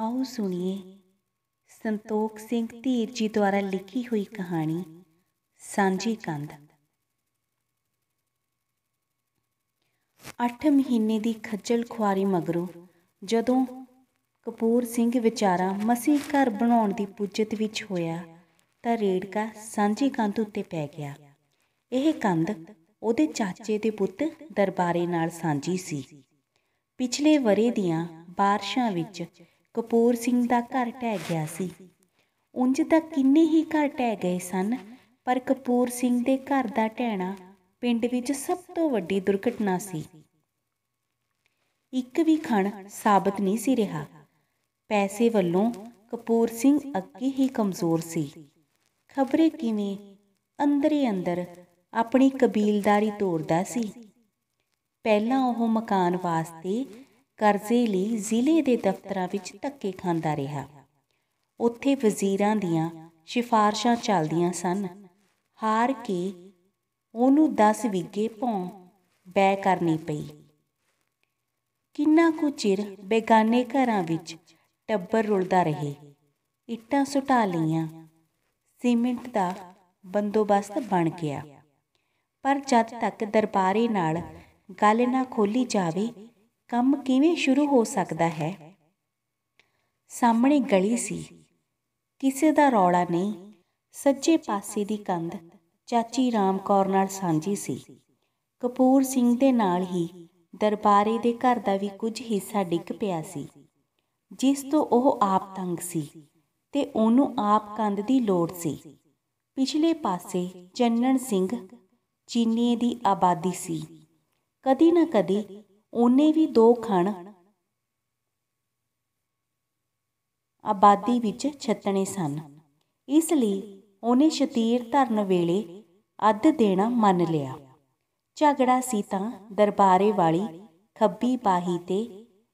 ਆਓ ਸੁਣੀਏ। ਸੰਤੋਖ ਸਿੰਘ ਧੀਰ ਜੀ ਦੁਆਰਾ ਲਿਖੀ ਹੋਈ ਕਹਾਣੀ, ਸਾਂਝੀ ਕੰਧ। 8 ਮਹੀਨੇ ਦੀ ਖੱਜਲ ਖੁਆਰੀ ਮਗਰੋਂ ਜਦੋਂ ਕਪੂਰ ਸਿੰਘ ਵਿਚਾਰਾ ਮਸੀਂ ਘਰ ਬਣਾਉਣ ਦੀ ਪੁੱਜਤ ਵਿੱਚ ਹੋਇਆ ਤਾਂ ਰੇੜਕਾ ਸਾਂਝੀ ਕੰਧ ਉੱਤੇ ਪੈ ਗਿਆ। ਇਹ ਕੰਧ ਉਹਦੇ ਚਾਚੇ ਦੇ ਪੁੱਤ ਦਰਬਾਰੇ ਨਾਲ ਸਾਂਝੀ ਸੀ। ਪਿਛਲੇ ਵਰੇ ਦੀਆਂ ਬਾਰਿਸ਼ਾਂ ਵਿੱਚ ਕਪੂਰ ਸਿੰਘ ਦਾ ਘਰ ਟਹਿ ਗਿਆ ਸੀ। ਉਂਝ ਤਾਂ ਕਿੰਨੇ ਹੀ ਘਰ ਟਹਿ ਗਏ ਸਨ, ਪਰ ਕਪੂਰ ਸਿੰਘ ਦੇ ਘਰ ਦਾ ਟਹਿਣਾ ਪਿੰਡ ਵਿੱਚ ਸਭ ਤੋਂ ਵੱਡੀ ਦੁਰਘਟਨਾ ਸੀ। ਇੱਕ ਵੀ ਖਣ ਸਾਬਤ ਨਹੀਂ ਸੀ ਰਿਹਾ। ਪੈਸੇ ਵੱਲੋਂ ਕਪੂਰ ਸਿੰਘ ਅੱਗੇ ਹੀ ਕਮਜ਼ੋਰ ਸੀ। ਖਬਰੇ ਕਿਵੇਂ ਅੰਦਰੇ ਅੰਦਰ ਆਪਣੀ ਕਬੀਲਦਾਰੀ ਤੋੜਦਾ ਸੀ। ਪਹਿਲਾਂ ਉਹ ਮਕਾਨ ਵਾਸਤੇ ਕਰਜ਼ੇ ਲਈ ਜ਼ਿਲ੍ਹੇ ਦੇ ਦਫ਼ਤਰਾਂ ਵਿੱਚ ਧੱਕੇ ਖਾਂਦਾ ਰਿਹਾ। ਉੱਥੇ ਵਜ਼ੀਰਾਂ ਦੀਆਂ ਸਿਫਾਰਸ਼ਾਂ ਚੱਲਦੀਆਂ ਸਨ। ਹਾਰ ਕੇ ਉਹਨੂੰ 10 ਵਿਗੇ ਭੌਂ ਬੈ ਕਰਨੀ ਪਈ। ਕਿੰਨਾ ਕੁ ਚਿਰ ਬੇਗਾਨੇ ਘਰਾਂ ਵਿੱਚ ਟੱਬਰ ਰੁਲਦਾ ਰਹੇ। ਇੱਟਾਂ ਸੁਟਾ ਲਈਆਂ। ਸੀਮਿੰਟ ਦਾ ਬੰਦੋਬਸਤ ਬਣ ਗਿਆ। ਪਰ ਜਦ ਤੱਕ ਦਰਬਾਰੇ ਨਾਲ ਗੱਲ ਨਾ ਖੋਲੀ ਜਾਵੇ ਕੰਮ ਕਿਵੇਂ ਸ਼ੁਰੂ ਹੋ ਸਕਦਾ ਹੈ? ਸਾਹਮਣੇ ਗਲੀ ਸੀ। ਕਿਸੇ ਦਾ ਰੌਲਾ ਨਹੀਂ। ਸੱਜੇ ਪਾਸੇ ਦੀ ਕੰਧ ਚਾਚੀ ਰਾਮ ਕੌਰ ਨਾਲ ਸਾਂਝੀ ਸੀ। ਕਪੂਰ ਸਿੰਘ ਦੇ ਨਾਲ ਹੀ ਦਰਬਾਰੇ ਦੇ ਘਰ ਦਾ ਵੀ ਕੁਝ ਹਿੱਸਾ ਡਿੱਗ ਪਿਆ ਸੀ। ਜਿਸ ਤੋਂ ਉਹ ਆਪ ਤੰਗ ਸੀ ਤੇ ਉਹਨੂੰ ਆਪ ਕੰਧ ਦੀ ਲੋੜ ਸੀ। ਪਿਛਲੇ ਪਾਸੇ ਚੰਨਣ ਸਿੰਘ ਚੀਨੀਏ ਦੀ ਆਬਾਦੀ ਸੀ। ਕਦੀ ਨਾ ਕਦੀ ਉਹਨੇ ਵੀ ਦੋ ਖਣ ਆਬਾਦੀ ਵਿੱਚ ਛੱਤਣੇ ਸਨ। ਇਸ ਲਈ ਉਹਨੇ ਸ਼ਤੀਰ ਧਰਨ ਵੇਲੇ ਅੱਧ ਦੇਣਾ ਮੰਨ ਲਿਆ। ਝਗੜਾ ਸੀ ਤਾਂ ਦਰਬਾਰੇ ਵਾਲੀ ਖੱਬੀ ਬਾਹੀ ਤੇ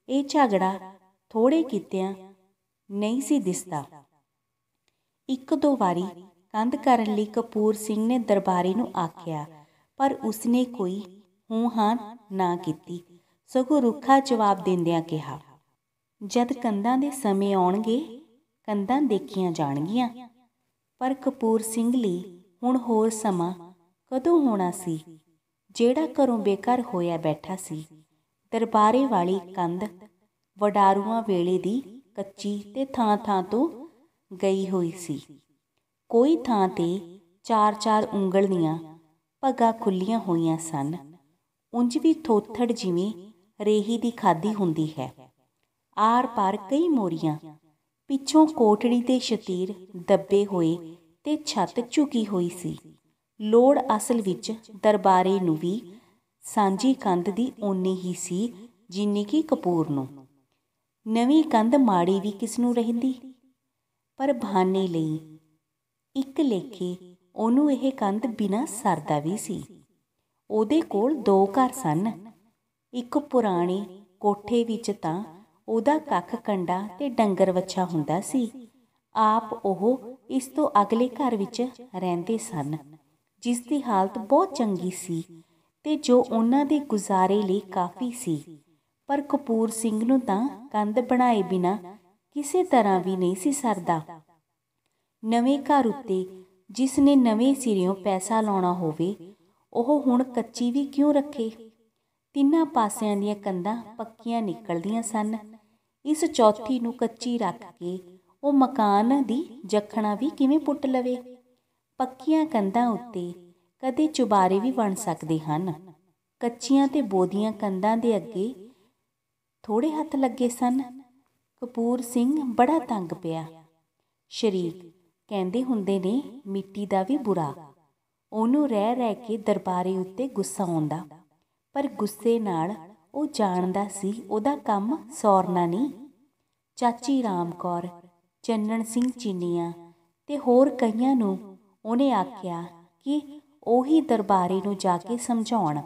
ਇਹ ਝਗੜਾ ਥੋੜੇ ਕੀਤਿਆਂ ਨਹੀਂ ਸੀ ਦਿਸਦਾ। ਇੱਕ ਦੋ ਵਾਰੀ ਕੰਧ ਕਰਨ ਲਈ ਕਪੂਰ ਸਿੰਘ ਨੇ ਦਰਬਾਰੀ ਨੂੰ ਆਖਿਆ, ਪਰ ਉਸਨੇ ਕੋਈ ਹੂੰ ਹਾਂ ਨਾ ਕੀਤੀ। ਸਗੋਂ ਰੁੱਖਾ ਜਵਾਬ ਦਿੰਦਿਆਂ ਕਿਹਾ, ਜਦ ਕੰਧਾਂ ਦੇ ਸਮੇਂ ਆਉਣਗੇ, ਕੰਧਾਂ ਦੇਖੀਆਂ ਜਾਣਗੀਆਂ। ਪਰ ਕਪੂਰ ਸਿੰਘ ਲਈ ਹੁਣ ਹੋਰ ਸਮਾਂ ਕਦੋਂ ਹੋਣਾ ਸੀ? ਜਿਹੜਾ ਘਰੋਂ ਬੇਕਾਰ ਹੋਇਆ ਬੈਠਾ ਸੀ, ਦਰਬਾਰੇ ਵਾਲੀ ਕੰਧ ਵਡਾਰੂਆਂ ਵੇਲੇ ਦੀ ਕੱਚੀ ਤੇ ਥਾਂ-ਥਾਂ ਤੋਂ ਗਈ ਹੋਈ ਸੀ। ਕੋਈ ਥਾਂ ਤੇ ਚਾਰ-ਚਾਰ ਉਂਗਲ ਦੀਆਂ ਪੱਗਾਂ ਖੁੱਲੀਆਂ ਹੋਈਆਂ ਸਨ। ਉਂਝ ਵੀ ਥੋਥੜ ਜਿਵੇਂ ਰੇਹੀ ਦੀ ਖਾਦੀ ਹੁੰਦੀ ਹੈ। ਆਰ ਪਾਰ ਕਈ ਮੋਰੀਆਂ, ਪਿੱਛੋਂ ਕੋਟੜੀ ਤੇ ਸ਼ਤੀਰ ਦੱਬੇ ਹੋਏ ਤੇ ਛੱਤ ਝੁਕੀ ਹੋਈ ਸੀ। ਲੋੜ ਅਸਲ ਵਿੱਚ ਦਰਬਾਰੇ ਨੂੰ ਵੀ ਸਾਂਝੀ ਕੰਧ ਦੀ ਓਨੀ ਹੀ ਸੀ ਜਿੰਨੀ ਕਿ ਕਪੂਰ ਨੂੰ। ਨਵੀਂ ਕੰਧ ਮਾੜੀ ਵੀ ਕਿਸ ਨੂੰ ਰਹਿੰਦੀ? ਪਰ ਬਹਾਨੇ ਲਈ ਇੱਕ ਲੇਖੇ ਉਹਨੂੰ ਇਹ ਕੰਧ ਬਿਨਾਂ ਸਰਦਾ ਵੀ ਸੀ। ਉਹਦੇ ਕੋਲ ਦੋ ਘਰ ਸਨ। ਇੱਕ ਪੁਰਾਣੇ ਕੋਠੇ ਵਿੱਚ ਤਾਂ ਉਹਦਾ ਕੱਖ ਕੰਡਾ ਤੇ ਡੰਗਰ ਵੱਛਾ ਹੁੰਦਾ ਸੀ। ਆਪ ਉਹ ਇਸ ਤੋਂ ਅਗਲੇ ਘਰ ਵਿੱਚ ਰਹਿੰਦੇ ਸਨ ਜਿਸ ਦੀ ਹਾਲਤ ਬਹੁਤ ਚੰਗੀ ਸੀ ਤੇ ਜੋ ਉਹਨਾਂ ਦੇ ਗੁਜ਼ਾਰੇ ਲਈ ਕਾਫੀ ਸੀ। ਪਰ ਕਪੂਰ ਸਿੰਘ ਨੂੰ ਤਾਂ ਕੰਧ ਬਣਾਏ ਬਿਨਾ ਕਿਸੇ ਤਰ੍ਹਾਂ ਵੀ ਨਹੀਂ ਸੀ ਸਰਦਾ। ਨਵੇਂ ਘਰ ਉੱਤੇ ਜਿਸ ਨੇ ਨਵੇਂ ਸਿਰਿਓਂ ਪੈਸਾ ਲਾਉਣਾ ਹੋਵੇ, ਉਹ ਹੁਣ ਕੱਚੀ ਵੀ ਕਿਉਂ ਰੱਖੇ? ਤਿੰਨਾਂ ਪਾਸਿਆਂ ਦੀਆਂ ਕੰਧਾਂ ਪੱਕੀਆਂ ਨਿਕਲਦੀਆਂ ਸਨ। ਇਸ ਚੌਥੀ ਨੂੰ ਕੱਚੀ ਰੱਖ ਕੇ ਉਹ ਮਕਾਨ ਦੀ ਜਖਣਾ ਵੀ ਕਿਵੇਂ ਪੁੱਟ ਲਵੇ? ਪੱਕੀਆਂ ਕੰਧਾਂ ਉੱਤੇ ਕਦੇ ਚੁਬਾਰੇ ਵੀ ਬਣ ਸਕਦੇ ਹਨ। ਕੱਚੀਆਂ ਤੇ ਬੋਦੀਆਂ ਕੰਧਾਂ ਦੇ ਅੱਗੇ ਥੋੜੇ ਹੱਥ ਲੱਗੇ ਸਨ। ਕਪੂਰ ਸਿੰਘ ਬੜਾ ਤੰਗ ਪਿਆ। ਸ਼ਰੀਕ ਕਹਿੰਦੇ ਹੁੰਦੇ ਨੇ, ਮਿੱਟੀ ਦਾ ਵੀ ਬੁਰਾ। ਉਹਨੂੰ ਰਹਿ ਰਹਿ ਕੇ ਦਰਬਾਰੇ ਉੱਤੇ ਗੁੱਸਾ ਆਉਂਦਾ। ਪਰ ਗੁੱਸੇ ਨਾਲ ਉਹ ਜਾਣਦਾ ਸੀ ਉਹਦਾ ਕੰਮ ਸੌਰਨਾ ਨਹੀਂ ਚਾਚੀ ਰਾਮ ਕੌਰ, ਚੰਨਣ ਸਿੰਘ ਚੀਨੀਆਂ ਤੇ ਹੋਰ ਕਈਆਂ ਨੂੰ ਉਹਨੇ ਆਖਿਆ ਕਿ ਉਹੀ ਦਰਬਾਰੇ ਨੂੰ ਜਾ ਕੇ ਸਮਝਾਉਣ।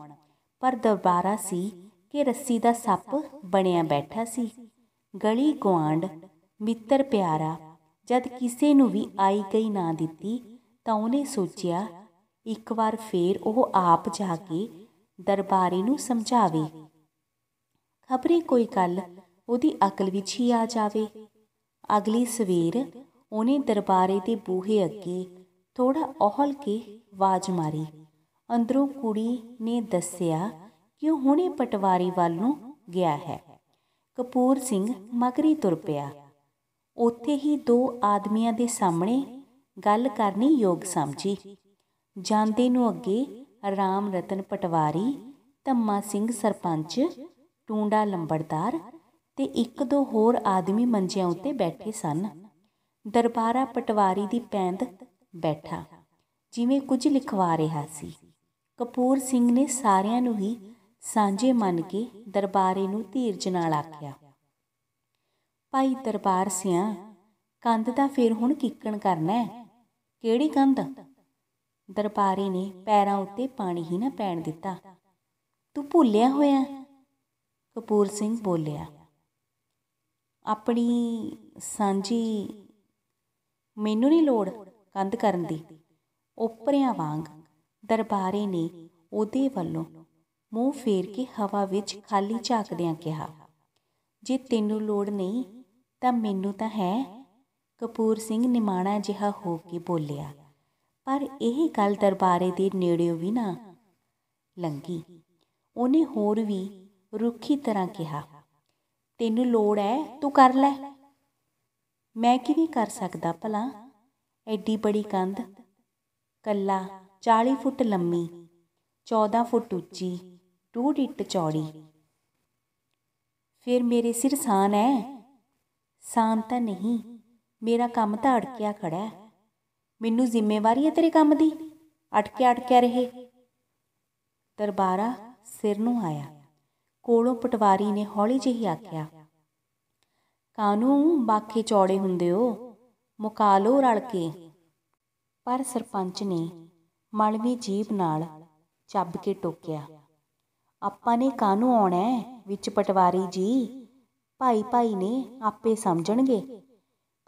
ਪਰ ਦਰਬਾਰਾ ਸੀ ਕਿ ਰੱਸੀ ਦਾ ਸੱਪ ਬਣਿਆ ਬੈਠਾ ਸੀ। ਗਲੀ ਗਵਾਂਡ ਮਿੱਤਰ ਪਿਆਰਾ, ਜਦ ਕਿਸੇ ਨੂੰ ਵੀ ਆਈ ਗਈ ਨਾ ਦਿੱਤੀ ਤਾਂ ਉਹਨੇ ਸੋਚਿਆ, ਇੱਕ ਵਾਰ ਫੇਰ ਉਹ ਆਪ ਜਾ ਕੇ ਦਰਬਾਰੀ ਨੂੰ ਸਮਝਾਵੇ। ਖਬਰੇ ਕੋਈ ਗੱਲ ਉਹਦੀ ਅਕਲ ਵਿੱਚ ਹੀ ਆ ਜਾਵੇ। ਅਗਲੀ ਸਵੇਰ ਉਹਨੇ ਦਰਬਾਰੇ ਦੇ ਬੂਹੇ ਅੱਗੇ ਥੋੜਾ ਔਹਲ ਕੇ ਆਵਾਜ਼ ਮਾਰੀ। ਅੰਦਰੋਂ ਕੁੜੀ ਨੇ ਦੱਸਿਆ ਕਿ ਉਹ ਹੁਣੇ ਪਟਵਾਰੀ ਵੱਲ ਨੂੰ ਗਿਆ ਹੈ। ਕਪੂਰ ਸਿੰਘ ਮਗਰੀ ਤੁਰ ਪਿਆ। ਉੱਥੇ ਹੀ ਦੋ ਆਦਮੀਆਂ ਦੇ ਸਾਹਮਣੇ ਗੱਲ ਕਰਨੀ ਯੋਗ ਸਮਝੀ। ਜਾਂਦੇ ਨੂੰ ਅੱਗੇ ਰਾਮ ਰਤਨ ਪਟਵਾਰੀ, ਧੰਮਾ ਸਿੰਘ ਸਰਪੰਚ, ਟੂੰਡਾ ਲੰਬੜਦਾਰ ਤੇ ਇੱਕ ਦੋ ਹੋਰ ਆਦਮੀ ਮੰਜਿਆਂ ਉੱਤੇ ਬੈਠੇ ਸਨ। ਦਰਬਾਰਾ ਪਟਵਾਰੀ ਦੀ ਪੈਂਦ ਬੈਠਾ, ਜਿਵੇਂ ਕੁਝ ਲਿਖਵਾ ਰਿਹਾ ਸੀ। ਕਪੂਰ ਸਿੰਘ ਨੇ ਸਾਰਿਆਂ ਨੂੰ ਹੀ ਸਾਂਝੇ ਮੰਨ ਕੇ ਦਰਬਾਰੇ ਨੂੰ ਧੀਰਜ ਨਾਲ ਆਖਿਆ, ਭਾਈ ਦਰਬਾਰ ਸਿਆਂ, ਕੰਧ ਦਾ ਫੇਰ ਹੁਣ ਕਿੱਕਣ ਕਰਨਾ ਹੈ। ਕਿਹੜੀ ਕੰਧ? ਦਰਬਾਰੇ ਨੇ ਪੈਰਾਂ ਉੱਤੇ ਪਾਣੀ ਹੀ ਨਾ ਪੈਣ ਦਿੱਤਾ। ਤੂੰ ਭੁੱਲਿਆ ਹੋਇਆ? ਕਪੂਰ ਸਿੰਘ ਬੋਲਿਆ। ਆਪਣੀ ਸਾਂਝੀ ਮੈਨੂੰ ਨਹੀਂ ਲੋੜ ਕੰਧ ਕਰਨ ਦੀ। ਓਪਰਿਆਂ ਵਾਂਗ ਦਰਬਾਰੇ ਨੇ ਉਹਦੇ ਵੱਲੋਂ ਮੂੰਹ ਫੇਰ ਕੇ ਹਵਾ ਵਿੱਚ ਖਾਲੀ ਝਾਕਦਿਆਂ ਕਿਹਾ, ਜੇ ਤੈਨੂੰ ਲੋੜ ਨਹੀਂ ਤਾਂ ਮੈਨੂੰ ਤਾਂ ਹੈ? ਕਪੂਰ ਸਿੰਘ ਨਿਮਾਣਾ ਜਿਹਾ ਹੋ ਕੇ ਬੋਲਿਆ। ਪਰ ਇਹ ਗੱਲ ਦਰਬਾਰੇ ਦੇ ਨੇੜਿਓਂ ਵੀ ਨਾ ਲੰਗੀ। ਉਹਨੇ ਹੋਰ ਵੀ ਰੁੱਖੀ ਤਰ੍ਹਾਂ ਕਿਹਾ, ਤੈਨੂੰ ਲੋੜ ਹੈ ਤੂੰ ਕਰ ਲੈ। ਮੈਂ ਕਿਵੇਂ ਕਰ ਸਕਦਾ ਭਲਾ? ਐਡੀ ਬੜੀ ਕੰਧ, ਕੱਲਾ 40 ਫੁੱਟ ਲੰਮੀ 14 ਫੁੱਟ ਉੱਚੀ ਟੂ ਡਿੱਟ ਚੌੜੀ। ਫਿਰ ਮੇਰੇ ਸਿਰ ਸਾਨ ਹੈ ਸਾਨ ਤਾਂ ਨਹੀਂ, ਮੇਰਾ ਕੰਮ ਤਾਂ ਅੜਕਿਆ ਖੜਾ ਹੈ ਮੈਨੂੰ ਜ਼ਿੰਮੇਵਾਰੀ ਹੈ ਤੇਰੇ ਕੰਮ ਦੀ। ਅਟਕਿਆ ਅਟਕਿਆ ਰਹੇ। ਦਰਬਾਰਾ ਸਿਰ ਨੂੰ ਆਇਆ। ਕੋਲੋਂ ਪਟਵਾਰੀ ਨੇ ਹੌਲੀ ਜਿਹੀ ਆਖਿਆ, ਕਾਨੂੰ ਬਾਖੇ ਚੌੜੇ ਹੁੰਦੇ ਹੋ? ਮੁਕਾ ਲੋ ਰਲ ਕੇ। ਪਰ ਸਰਪੰਚ ਨੇ ਮਲਵੀ ਜੀਬ ਨਾਲ ਚੱਬ ਕੇ ਟੋਕਿਆ, ਆਪਾਂ ਨੇ ਕਾਨੂੰ ਆਉਣਾ ਵਿੱਚ ਪਟਵਾਰੀ ਜੀ? ਭਾਈ ਭਾਈ ਨੇ ਆਪੇ ਸਮਝਣਗੇ।